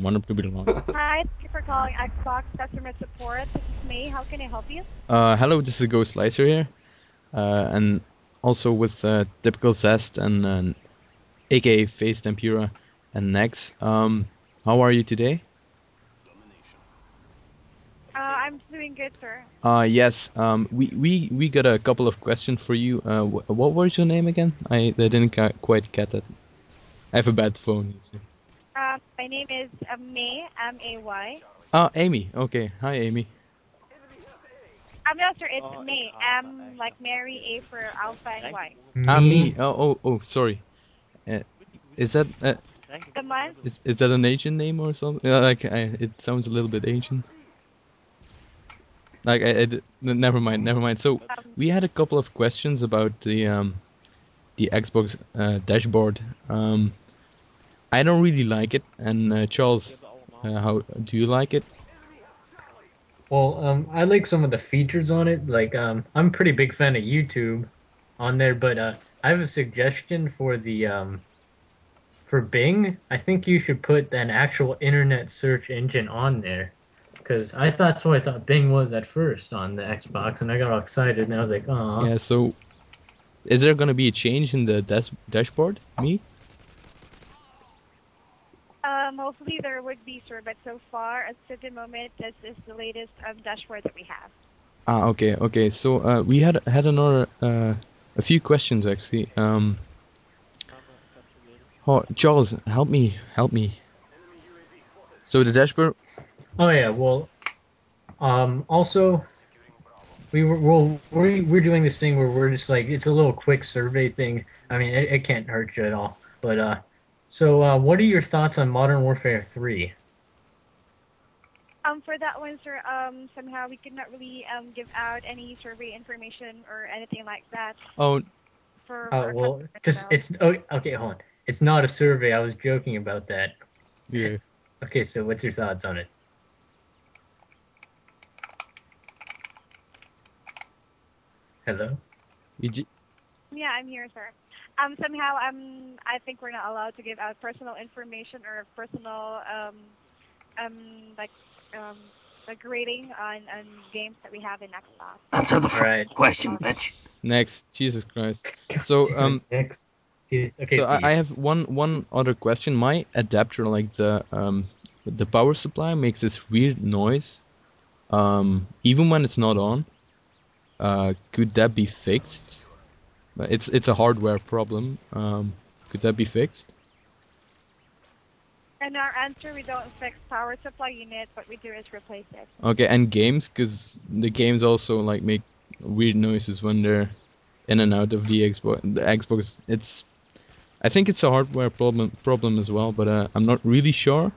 Wanted to be wrong. Hi, thank you for calling Xbox customer support. This is me. How can I help you? Uh, hello, this is Ghost Slicer here, uh, and also with uh, typical Zest and uh, aka Face Tempura and Nex. Um, how are you today? Uh, I'm doing good, sir. Uh, yes. Um, we, we we got a couple of questions for you. Uh, wh- what was your name again? I, I didn't quite get that. I have a bad phone. See. Um, my name is uh, May, M-A-Y. Ah, Amy. Okay. Hi, Amy. I'm not sure. it's May. M like Mary, A for Alpha, and Y. Ah, me. Oh, oh, oh. Sorry. Uh, is that uh, The month? is, is that an Asian name or something? Uh, like, I, it sounds a little bit Asian. Like, I, I d- n- never mind, never mind. So Um, we had a couple of questions about the um, the Xbox uh, dashboard. Um, I don't really like it, and uh, Charles, uh, how do you like it? Well, um, I like some of the features on it. Like, um, I'm a pretty big fan of YouTube on there, but uh, I have a suggestion for the um, for Bing. I think you should put an actual internet search engine on there, because I thought that's what I thought Bing was at first on the Xbox, and I got all excited, and I was like, oh, Yeah. So, is there gonna be a change in the dash dashboard? Me? Um, hopefully there would be, sir, but so far, as to the moment, this is the latest um, dashboard that we have. Ah, okay, okay. So uh, we had had another uh, a few questions actually. Um, oh, Charles, help me, help me. So the dashboard. Oh yeah, well, um, also, we were well, we're we're doing this thing where we're just like it's a little quick survey thing. I mean, it, it can't hurt you at all. But uh, so uh, what are your thoughts on Modern Warfare Three? Um, for that one, sir, um, somehow we could not really um, give out any survey information or anything like that Oh, for. for Uh, well, customers, just so- it's oh, okay. Hold on, it's not a survey. I was joking about that. yeah. Okay, so what's your thoughts on it? Hello. You j- Yeah, I'm here, sir. Um, somehow, um, I think we're not allowed to give out personal information or personal, um, um, like, um, like rating on, on games that we have in Xbox. Answer the Right. question, bitch. next, Jesus Christ. So, um, next. Jeez, Okay. So I, I have one one other question. My adapter, like the um the power supply, makes this weird noise, um even when it's not on. Uh, could that be fixed? It's it's a hardware problem. Um, could that be fixed? And our answer, we don't fix power supply unit. What we do is replace it. Okay, and games, because the games also like make weird noises when they're in and out of the Xbox. The Xbox, it's, I think it's a hardware problem problem as well, but uh, I'm not really sure.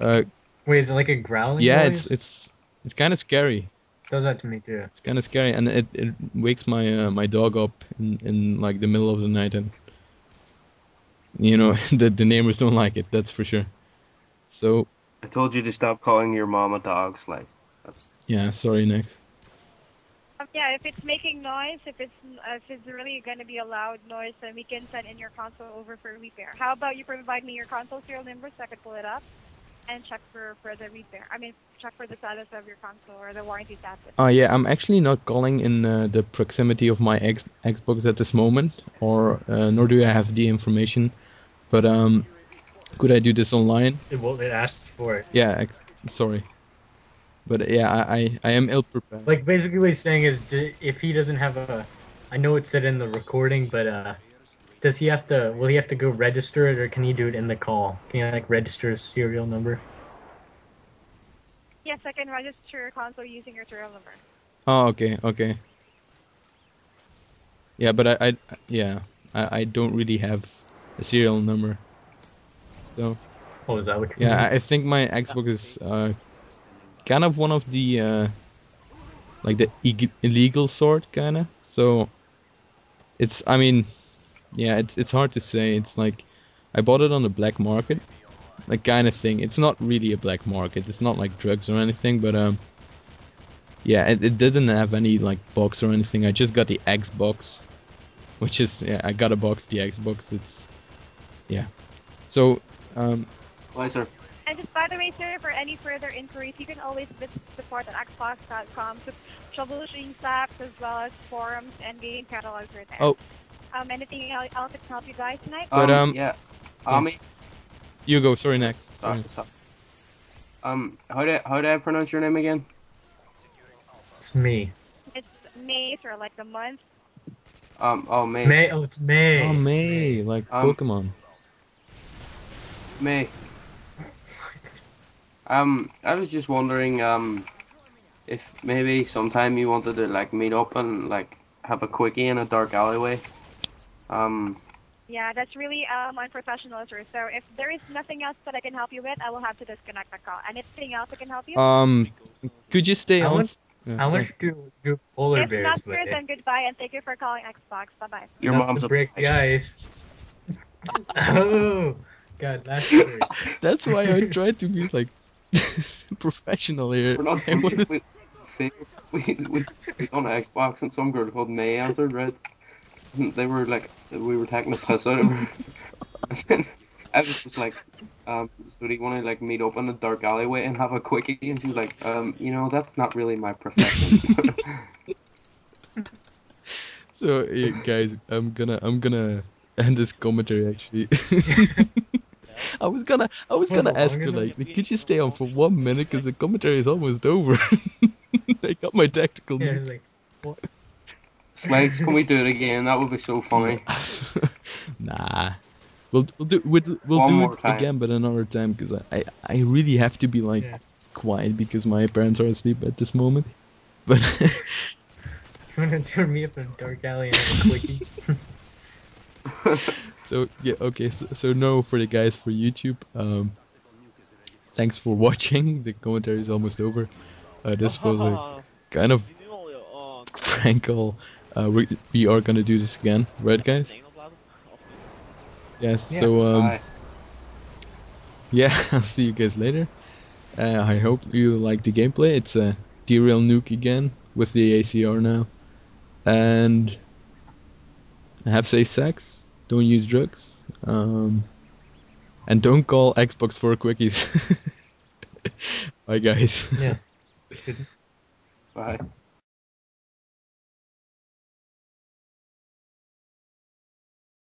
Uh, Wait, is it like a growling yeah, noise? it's it's it's kind of scary. Does that to me too. It's kind of scary, and it, it wakes my uh, my dog up in, in like the middle of the night, and you know the the neighbors don't like it. That's for sure. So I told you to stop calling your mom mama dogs. Like, that's yeah, sorry, Nick. Um, yeah, if it's making noise, if it's if it's really going to be a loud noise, then we can send in your console over for repair. How about you provide me your console serial number so I could pull it up and check for for the repair. I mean, check for the status of your console or the warranty status. Oh yeah, I'm actually not calling in uh, the proximity of my X- Xbox at this moment, or uh, nor do I have the information. But um, could I do this online? It, well, it asked for it. Yeah, ex- sorry. But uh, yeah, I, I, I am ill prepared. Like basically, what he's saying is, d- if he doesn't have a, I know it said in the recording, but uh, does he have to? Will he have to go register it, or can he do it in the call? Can he like register a serial number? Yes, I can register your console using your serial number. Oh, okay, okay. Yeah, but I, I yeah, I, I don't really have a serial number. So Oh, is that what? you yeah, mean? I, I think my Xbox is uh, kind of one of the uh, like the ig- illegal sort, kind of. So it's, I mean, yeah, it's it's hard to say. It's like I bought it on the black market, like kind of thing. It's not really a black market. It's not like drugs or anything, but um, yeah, it, it didn't have any like box or anything. I just got the Xbox, which is yeah, I got a box the Xbox. It's yeah. So um, Why, sir. And just by the way, sir, for any further inquiries, you can always visit support at xbox.com to troubleshooting apps as well as forums and game catalogs are there. Oh. Um, anything else that can help you guys tonight? But, um, yeah. Ami, You go. Sorry, next. sorry, Sorry. sorry. Um, how do how do I pronounce your name again? It's me. It's May or like the month. Um, oh May. May. Oh, it's May. Oh, May, like Um, Pokemon. May. Um, I was just wondering, um, if maybe sometime you wanted to like meet up and like have a quickie in a dark alleyway. Um, Yeah, that's really um, unprofessional, sir. So if there is nothing else that I can help you with, I will have to disconnect the call. Anything else I can help you? Um, could you stay How on? much- Yeah, How much do do polar if bears not, weigh? sir, then goodbye and thank you for calling Xbox. Bye bye. your Enough mom's to a break the ice. oh, God, that's good. That's why I tried to be like professional here. We're not we, we, we, we, we on Xbox and some girl called May answered, right? And They were like, we were taking a piss out of her. I was just like, um, so do you want to like meet up in a dark alleyway and have a quickie? And she like, um, you know, that's not really my profession. So, eh, guys, I'm gonna I'm gonna end this commentary actually. I was gonna I was Was gonna ask long her like, could you stay on for one minute because the commentary is almost over. I got my tactical Yeah, move. it's like, Slanks, can we do it again? That would be so funny. nah. We'll, we'll do we'll, we'll One do it time. again, but another time because I, I I really have to be like Yeah. quiet because my parents are asleep at this moment. But you wanna turn me up in a dark alley and have a quickie? so yeah, okay. So, so no for the guys for YouTube. Um, thanks for watching. The commentary is almost over. Uh, this was a kind of prank call. Uh, we, we are gonna do this again, right, guys? Yes. Yeah. So um, Bye. yeah, I'll see you guys later. Uh, I hope you like the gameplay. It's a T-Rail nuke again with the ACR now, and have safe sex. Don't use drugs. Um, and don't call Xbox for quickies. Bye, guys. Yeah. Bye.